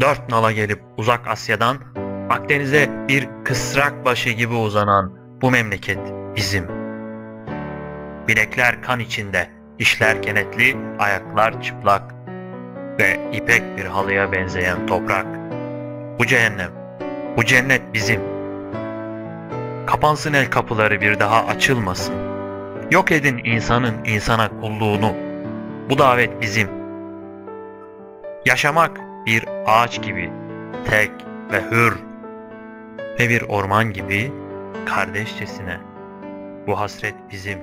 Dört nala gelip uzak Asya'dan Akdeniz'e bir kısrak başı gibi uzanan bu memleket bizim. Bilekler kan içinde, işler kenetli, ayaklar çıplak ve ipek bir halıya benzeyen toprak. Bu cehennem, bu cennet bizim. Kapansın el kapıları bir daha açılmasın. Yok edin insanın insana kulluğunu. Bu davet bizim. Yaşamak bir ağaç gibi, tek ve hür ve bir orman gibi kardeşçesine. Bu hasret bizim.